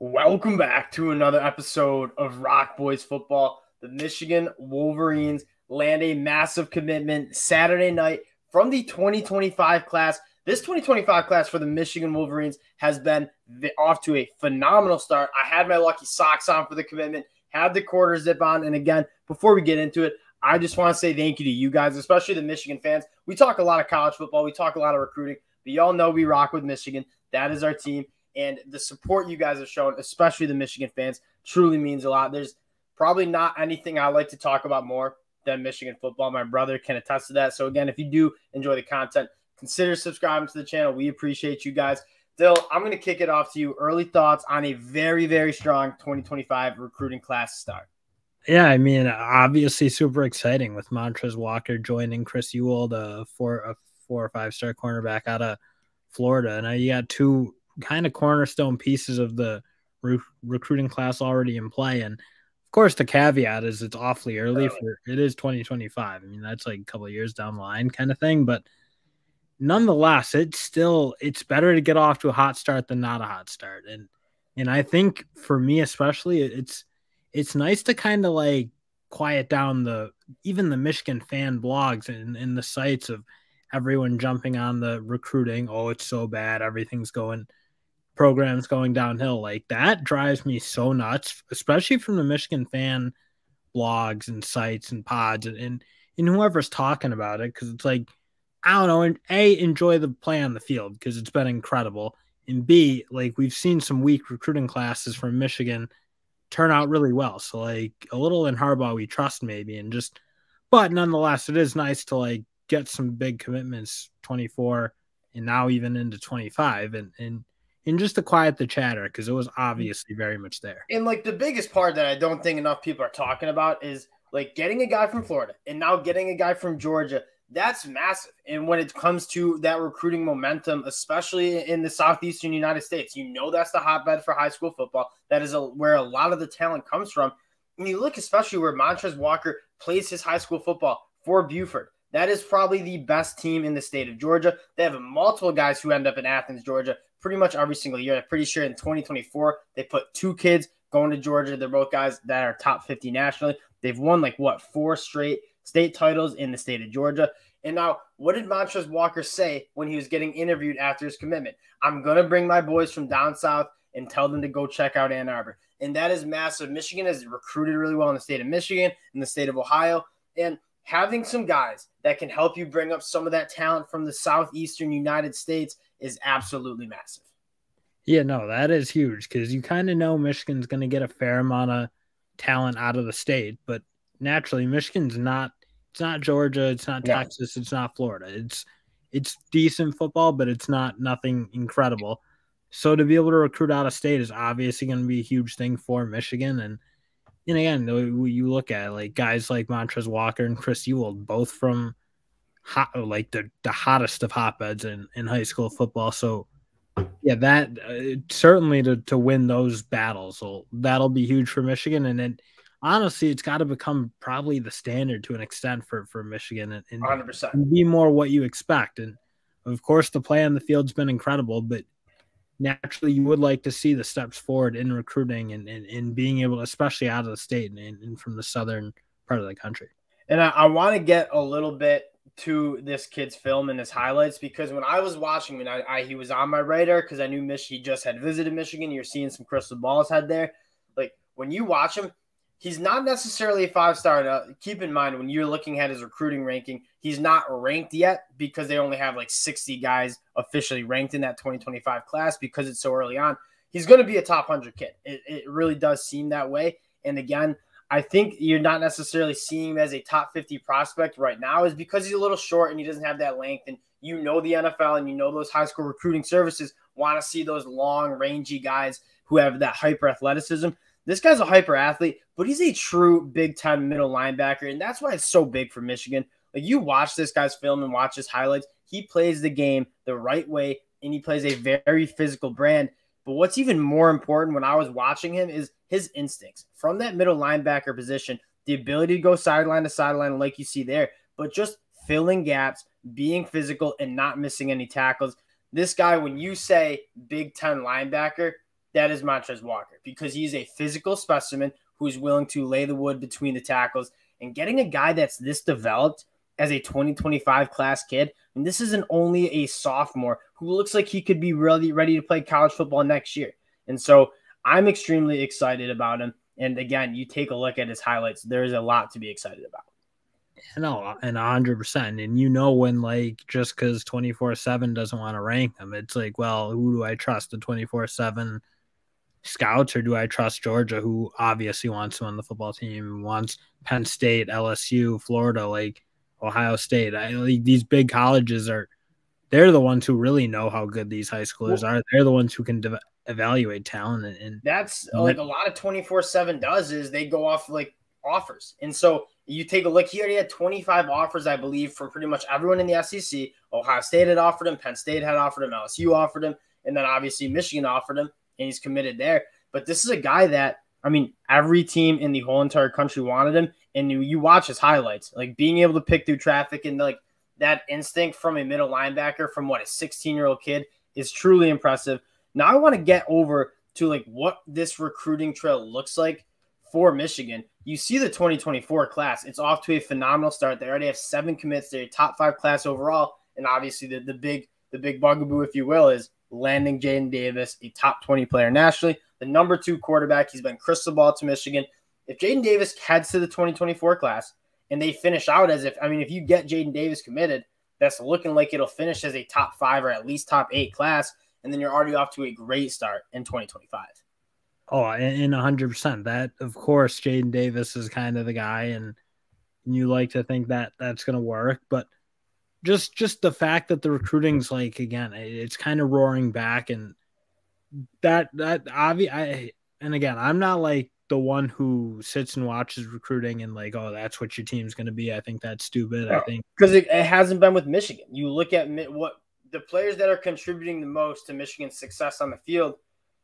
Welcome back to another episode of ROC Boys Football. The Michigan Wolverines land a massive commitment Saturday night from the 2025 class. This 2025 class for the Michigan Wolverines has been off to a phenomenal start. I had my lucky socks on for the commitment, had the quarter zip on. And again, before we get into it, I just want to say thank you to you guys, especially the Michigan fans. We talk a lot of college football, we talk a lot of recruiting, but y'all know we rock with Michigan. That is our team. And the support you guys have shown, especially the Michigan fans, truly means a lot. There's probably not anything I like to talk about more than Michigan football. My brother can attest to that. So, again, if you do enjoy the content, consider subscribing to the channel. We appreciate you guys. Dill, I'm going to kick it off to you. Early thoughts on a very, very strong 2025 recruiting class start. Yeah, I mean, obviously super exciting with Mantrez Walker joining Chris Ewald, a four, a four or five star cornerback out of Florida. And you got two kind of cornerstone pieces of the re- recruiting class already in play. And of course, the caveat is it's awfully early oh. for it is 2025. I mean, that's like a couple of years down the line kind of thing. But nonetheless, it's still it's better to get off to a hot start than not a hot start. And and I think for me especially, it's it's nice to kind of like quiet down the even the Michigan fan blogs and, and the sites of everyone jumping on the recruiting. Oh, it's so bad. Everything's going programs going downhill. Like that drives me so nuts, especially from the Michigan fan blogs and sites and pods and, and, and whoever's talking about it. Cause it's like, I don't know. And A, enjoy the play on the field because it's been incredible. And B, like we've seen some weak recruiting classes from Michigan turn out really well. So like a little in Harbaugh we trust maybe and just but nonetheless it is nice to like get some big commitments 24 and now even into 25 and and and just to quiet the chatter because it was mm-hmm. obviously very much there. And like the biggest part that I don't think enough people are talking about is like getting a guy from Florida and now getting a guy from Georgia. That's massive. And when it comes to that recruiting momentum, especially in the southeastern United States, you know that's the hotbed for high school football. That is a, where a lot of the talent comes from. And you look especially where Mantrez Walker plays his high school football for Buford. That is probably the best team in the state of Georgia. They have multiple guys who end up in Athens, Georgia pretty much every single year. I'm pretty sure in 2024 they put two kids going to Georgia. They're both guys that are top 50 nationally. They've won like what four straight state titles in the state of Georgia. And now, what did Mantrez Walker say when he was getting interviewed after his commitment? I'm gonna bring my boys from down south and tell them to go check out Ann Arbor. And that is massive. Michigan has recruited really well in the state of Michigan, in the state of Ohio, and having some guys that can help you bring up some of that talent from the southeastern United States is absolutely massive. Yeah, no, that is huge because you kind of know Michigan's going to get a fair amount of talent out of the state, but naturally, Michigan's not. It's not Georgia. It's not no. Texas. It's not Florida. It's it's decent football, but it's not nothing incredible. So to be able to recruit out of state is obviously going to be a huge thing for Michigan. And and again, you look at like guys like Mantrez Walker and Chris Ewald, both from hot, like the, the hottest of hotbeds in, in high school football. So, yeah, that uh, certainly to, to win those battles, will that'll be huge for Michigan. And then honestly, it's got to become probably the standard to an extent for, for Michigan and, and 100%. be more what you expect. And of course, the play on the field's been incredible, but naturally, you would like to see the steps forward in recruiting and, and, and being able to, especially out of the state and, and from the southern part of the country. And I, I want to get a little bit to this kid's film and his highlights because when I was watching him, I, I he was on my radar because I knew Mich he just had visited Michigan. You're seeing some crystal balls head there. Like when you watch him, he's not necessarily a five star. Uh, keep in mind when you're looking at his recruiting ranking, he's not ranked yet because they only have like 60 guys officially ranked in that 2025 class because it's so early on. He's going to be a top 100 kid. It, it really does seem that way. And again, I think you're not necessarily seeing him as a top 50 prospect right now is because he's a little short and he doesn't have that length. And you know the NFL and you know those high school recruiting services want to see those long, rangy guys who have that hyper athleticism. This guy's a hyper athlete, but he's a true Big Ten middle linebacker, and that's why it's so big for Michigan. Like you watch this guy's film and watch his highlights, he plays the game the right way, and he plays a very physical brand. But what's even more important when I was watching him is his instincts from that middle linebacker position, the ability to go sideline to sideline, like you see there, but just filling gaps, being physical, and not missing any tackles. This guy, when you say Big Ten linebacker, that is Mantrez Walker because he's a physical specimen who's willing to lay the wood between the tackles. And getting a guy that's this developed as a 2025 class kid, and this isn't only a sophomore who looks like he could be really ready to play college football next year. And so I'm extremely excited about him. And again, you take a look at his highlights, there's a lot to be excited about. No, and hundred percent. And you know when like just because twenty four seven doesn't want to rank them, it's like, well, who do I trust? The twenty four seven scouts, or do I trust Georgia, who obviously wants to on the football team, wants Penn State, LSU, Florida, like Ohio State. I like these big colleges are they're the ones who really know how good these high schoolers well, are. They're the ones who can de- evaluate talent, and, and that's like a lot of twenty four seven does is they go off like offers, and so you take a look. He already had twenty five offers, I believe, for pretty much everyone in the SEC. Ohio State had offered him, Penn State had offered him, LSU offered him, and then obviously Michigan offered him, and he's committed there. But this is a guy that I mean, every team in the whole entire country wanted him, and you, you watch his highlights, like being able to pick through traffic and like that instinct from a middle linebacker from what a 16 year old kid is truly impressive. Now I want to get over to like what this recruiting trail looks like for Michigan. You see the 2024 class; it's off to a phenomenal start. They already have seven commits. They're a top five class overall, and obviously the the big the big bugaboo, if you will, is landing Jadyn Davis, a top 20 player nationally, the number two quarterback. He's been crystal ball to Michigan. If Jadyn Davis heads to the 2024 class and they finish out as if, I mean, if you get Jadyn Davis committed, that's looking like it'll finish as a top five or at least top eight class. And then you're already off to a great start in 2025. Oh, and 100%. That, of course, Jadyn Davis is kind of the guy, and you like to think that that's going to work. But just just the fact that the recruiting's like again, it's kind of roaring back, and that that obvious. I and again, I'm not like the one who sits and watches recruiting and like, oh, that's what your team's going to be. I think that's stupid. I think because it, it, hasn't been with Michigan. You look at what the players that are contributing the most to Michigan's success on the field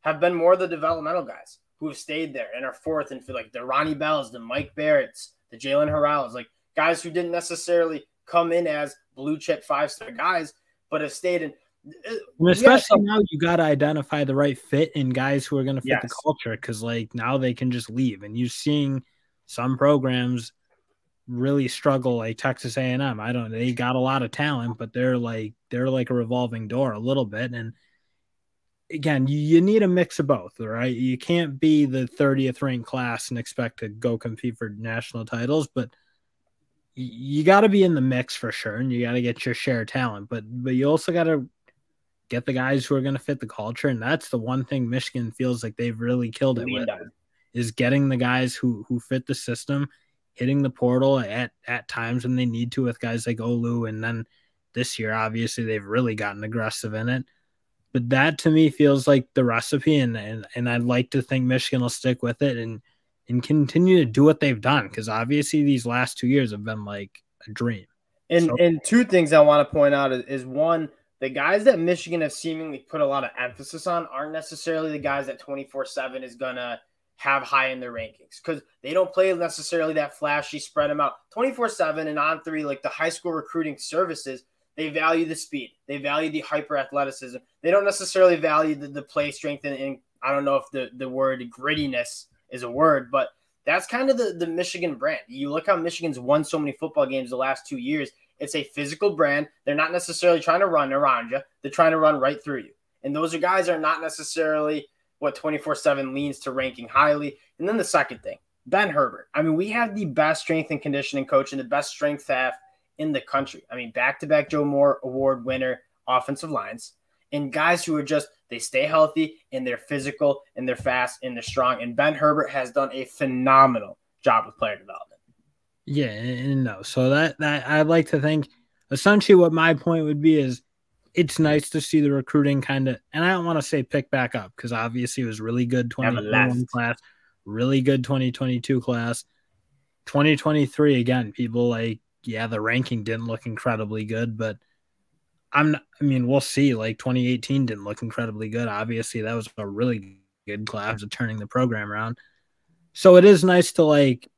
have been more the developmental guys who have stayed there and are fourth and feel like the Ronnie Bells, the Mike Barrett's, the Jalen Harrell's, like guys who didn't necessarily come in as blue chip five star guys, but have stayed in especially now you got to identify the right fit in guys who are going to fit yes. the culture because like now they can just leave and you're seeing some programs really struggle like texas a&m i don't they got a lot of talent but they're like they're like a revolving door a little bit and again you, you need a mix of both right you can't be the 30th ranked class and expect to go compete for national titles but you got to be in the mix for sure and you got to get your share of talent but but you also got to get the guys who are going to fit the culture. And that's the one thing Michigan feels like they've really killed it with is getting the guys who who fit the system, hitting the portal at at times when they need to with guys like Olu. And then this year, obviously, they've really gotten aggressive in it. But that to me feels like the recipe, and and, and I'd like to think Michigan will stick with it and and continue to do what they've done because obviously these last two years have been like a dream. And so, and two things I want to point out is, is one the guys that Michigan have seemingly put a lot of emphasis on aren't necessarily the guys that 24 7 is going to have high in their rankings because they don't play necessarily that flashy, spread them out 24 7 and On3, like the high school recruiting services. They value the speed, they value the hyper athleticism. They don't necessarily value the, the play strength and, and I don't know if the, the word grittiness is a word, but that's kind of the, the Michigan brand. You look how Michigan's won so many football games the last two years. It's a physical brand. They're not necessarily trying to run around you. They're trying to run right through you. And those are guys are not necessarily what 24/7 leans to ranking highly. And then the second thing, Ben Herbert. I mean, we have the best strength and conditioning coach and the best strength staff in the country. I mean, back-to-back Joe Moore award winner offensive lines and guys who are just they stay healthy and they're physical and they're fast and they're strong. And Ben Herbert has done a phenomenal job with player development. Yeah, and no. So that that I'd like to think essentially what my point would be is it's nice to see the recruiting kind of and I don't want to say pick back up because obviously it was really good 2021 class, really good 2022 class. 2023 again, people like yeah, the ranking didn't look incredibly good, but I'm not, I mean, we'll see. Like 2018 didn't look incredibly good. Obviously, that was a really good class of turning the program around. So it is nice to like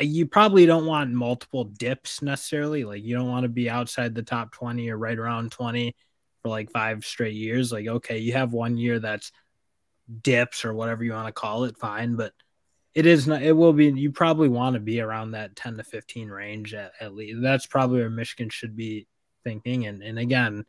Uh, you probably don't want multiple dips necessarily. Like you don't want to be outside the top 20 or right around 20 for like five straight years. Like, okay, you have one year that's dips or whatever you want to call it, fine. But it is not. It will be. You probably want to be around that ten to fifteen range at, at least. That's probably where Michigan should be thinking. And and again,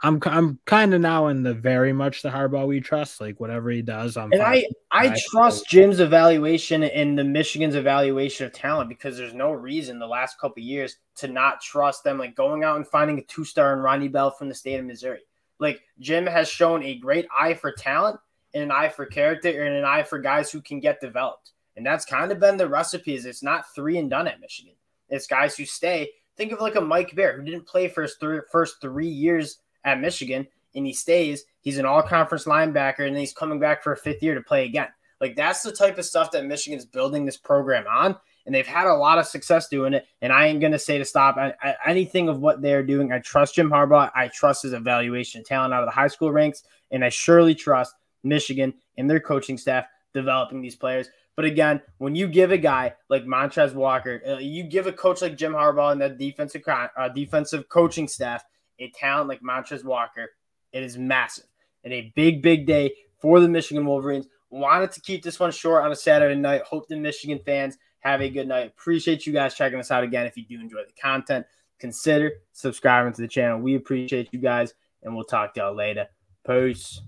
I'm I'm kind of now in the very much the Harbaugh we trust. Like whatever he does, I'm. And I I trust Jim's evaluation and the Michigan's evaluation of talent because there's no reason the last couple years to not trust them. Like going out and finding a two star in Ronnie Bell from the state of Missouri. Like Jim has shown a great eye for talent and an eye for character and an eye for guys who can get developed. And that's kind of been the recipe. Is it's not three and done at Michigan. It's guys who stay. Think of like a Mike Barrett who didn't play for his th- first three years at Michigan and he stays, he's an all conference linebacker and he's coming back for a fifth year to play again. Like that's the type of stuff that Michigan's building this program on. And they've had a lot of success doing it. And I ain't going to say to stop anything of what they're doing. I trust Jim Harbaugh. I trust his evaluation of talent out of the high school ranks. And I surely trust Michigan and their coaching staff developing these players. But again, when you give a guy like Mantrez Walker, uh, you give a coach like Jim Harbaugh and that defensive uh, defensive coaching staff – a talent like Mantrez Walker, it is massive and a big, big day for the Michigan Wolverines. Wanted to keep this one short on a Saturday night. Hope the Michigan fans have a good night. Appreciate you guys checking us out again. If you do enjoy the content, consider subscribing to the channel. We appreciate you guys, and we'll talk to y'all later. Peace.